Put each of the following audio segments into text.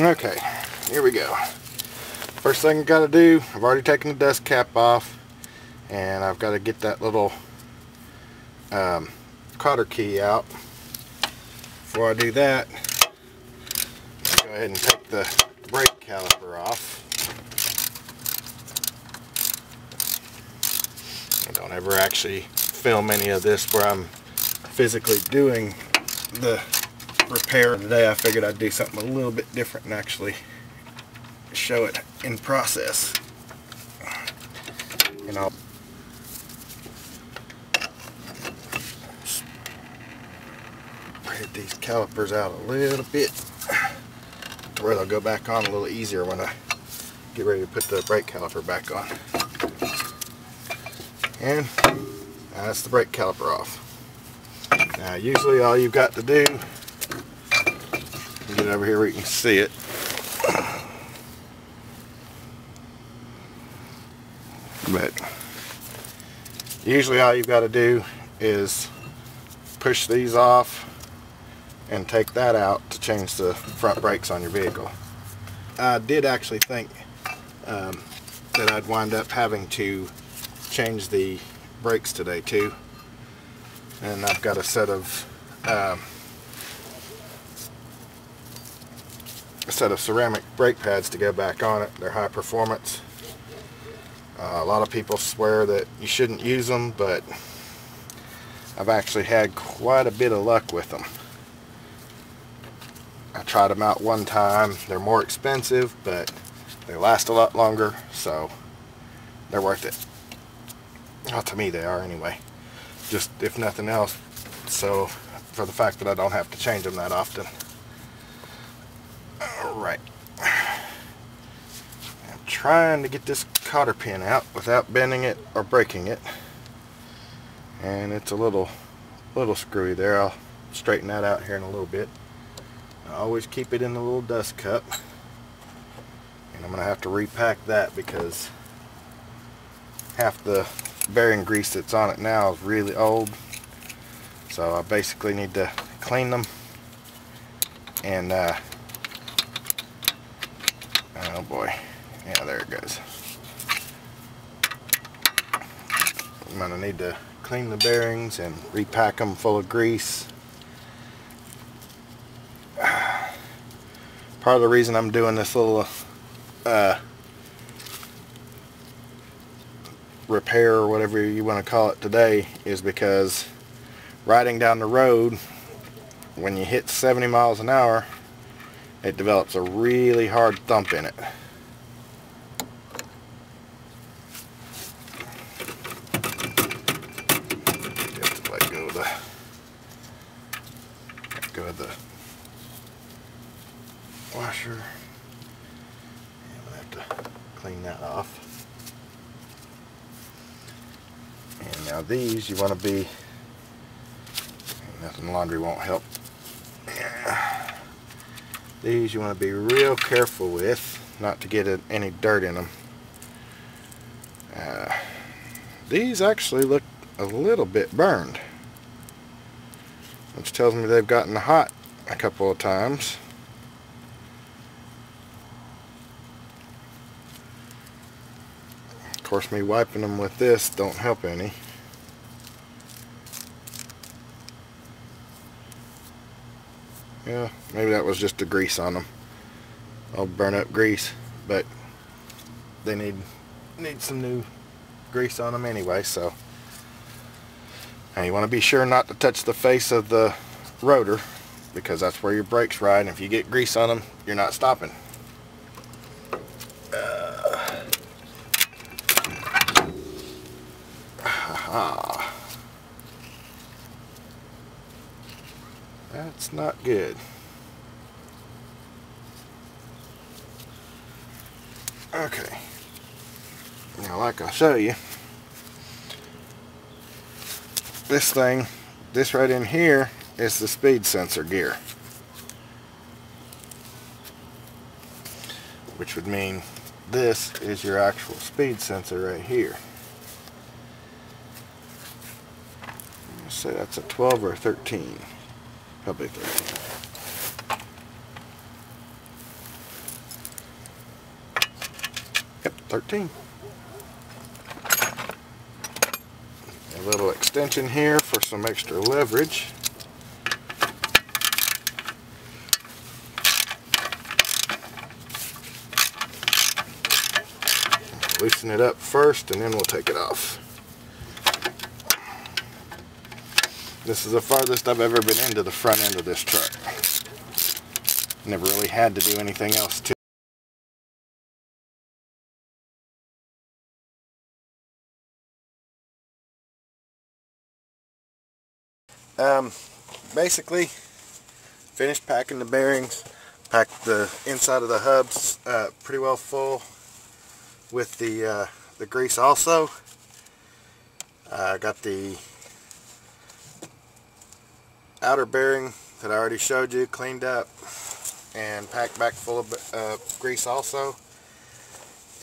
Okay, here we go. First thing I've got to do, I've already taken the dust cap off and I've got to get that little um, cotter key out. Before I do that, go ahead and take the brake caliper off. I don't ever actually film any of this where I'm physically doing the repair today I figured I'd do something a little bit different and actually show it in process. And I'll spread these calipers out a little bit. Where they'll go back on a little easier when I get ready to put the brake caliper back on. And that's the brake caliper off. Now usually all you've got to do get over here where you can see it. But usually all you've got to do is push these off and take that out to change the front brakes on your vehicle. I did actually think um, that I'd wind up having to change the brakes today too. And I've got a set of um, a set of ceramic brake pads to go back on it. They're high performance. Uh, a lot of people swear that you shouldn't use them, but I've actually had quite a bit of luck with them. I tried them out one time. They're more expensive, but they last a lot longer, so they're worth it. Well, to me they are anyway. Just if nothing else, so for the fact that I don't have to change them that often. Alright. I'm trying to get this cotter pin out without bending it or breaking it. And it's a little little screwy there. I'll straighten that out here in a little bit. I always keep it in the little dust cup. And I'm going to have to repack that because half the bearing grease that's on it now is really old. So I basically need to clean them and uh, Oh boy. Yeah, there it goes. I'm going to need to clean the bearings and repack them full of grease. Part of the reason I'm doing this little uh, repair or whatever you want to call it today is because riding down the road when you hit 70 miles an hour it develops a really hard thump in it. To let go of the go the washer. I'm gonna have to clean that off. And now these you want to be nothing laundry won't help. These you want to be real careful with, not to get any dirt in them. Uh, these actually look a little bit burned, which tells me they've gotten hot a couple of times. Of course, me wiping them with this don't help any. Yeah, maybe that was just the grease on them. I'll burn up grease, but they need need some new grease on them anyway, so. Now you want to be sure not to touch the face of the rotor because that's where your brakes ride and if you get grease on them, you're not stopping. Uh, That's not good. Okay. Now like I'll show you, this thing, this right in here is the speed sensor gear. Which would mean this is your actual speed sensor right here. Let's say that's a 12 or a 13. Probably. Yep, 13. A little extension here for some extra leverage. Loosen it up first and then we'll take it off. This is the farthest I've ever been into the front end of this truck. Never really had to do anything else to Um, basically, finished packing the bearings, packed the inside of the hubs uh, pretty well full with the uh, the grease also. I uh, got the outer bearing that I already showed you cleaned up and packed back full of uh, grease also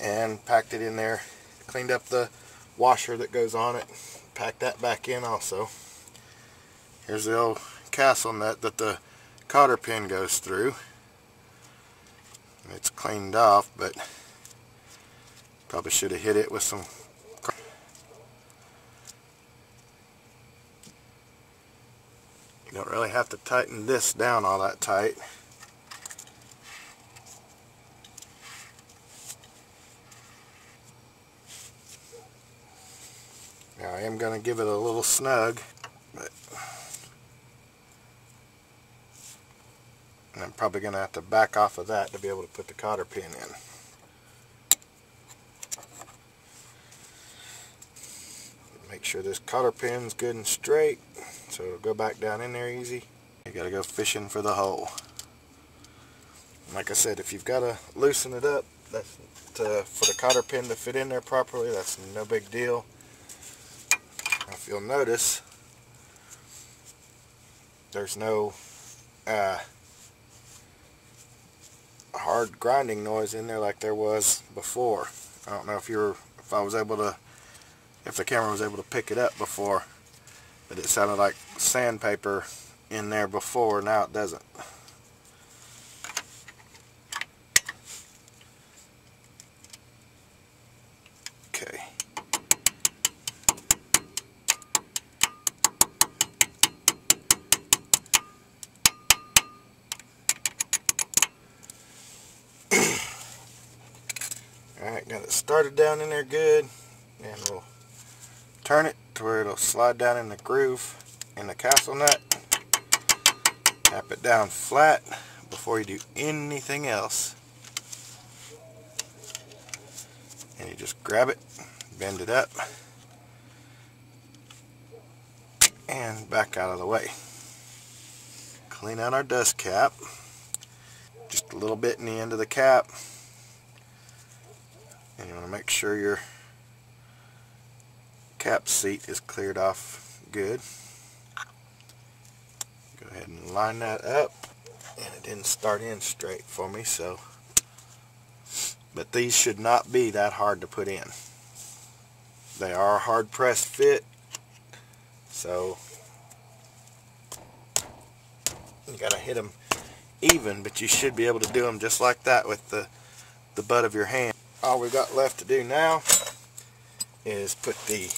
and packed it in there cleaned up the washer that goes on it packed that back in also. Here's the old castle nut that the cotter pin goes through. It's cleaned off but probably should have hit it with some You don't really have to tighten this down all that tight. Now I am going to give it a little snug, but I'm probably going to have to back off of that to be able to put the cotter pin in. Make sure this cotter pin's good and straight so it'll go back down in there easy. You gotta go fishing for the hole. Like I said, if you've got to loosen it up that's to, for the cotter pin to fit in there properly, that's no big deal. If you'll notice, there's no uh, hard grinding noise in there like there was before. I don't know if you were, if I was able to, if the camera was able to pick it up before. But it sounded like sandpaper in there before, now it doesn't. Okay. Alright, got it started down in there good. And we'll turn it to where it'll slide down in the groove in the castle nut. Tap it down flat before you do anything else. And you just grab it, bend it up, and back out of the way. Clean out our dust cap. Just a little bit in the end of the cap. And you want to make sure your cap seat is cleared off good. Go ahead and line that up. And it didn't start in straight for me, so. But these should not be that hard to put in. They are a hard press fit, so you gotta hit them even, but you should be able to do them just like that with the, the butt of your hand. All we've got left to do now is put the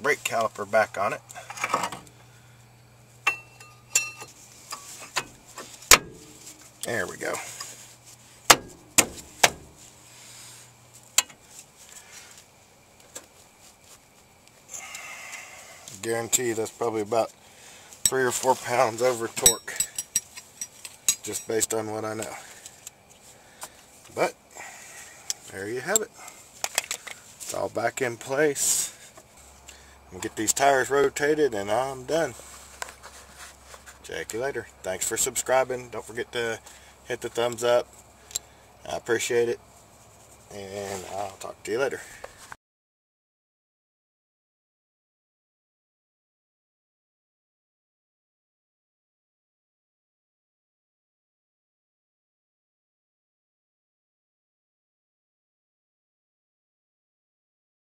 brake caliper back on it. There we go. Guarantee that's probably about three or four pounds over torque just based on what I know. But there you have it. It's all back in place get these tires rotated and I'm done. Check you later. Thanks for subscribing. Don't forget to hit the thumbs up. I appreciate it. And I'll talk to you later.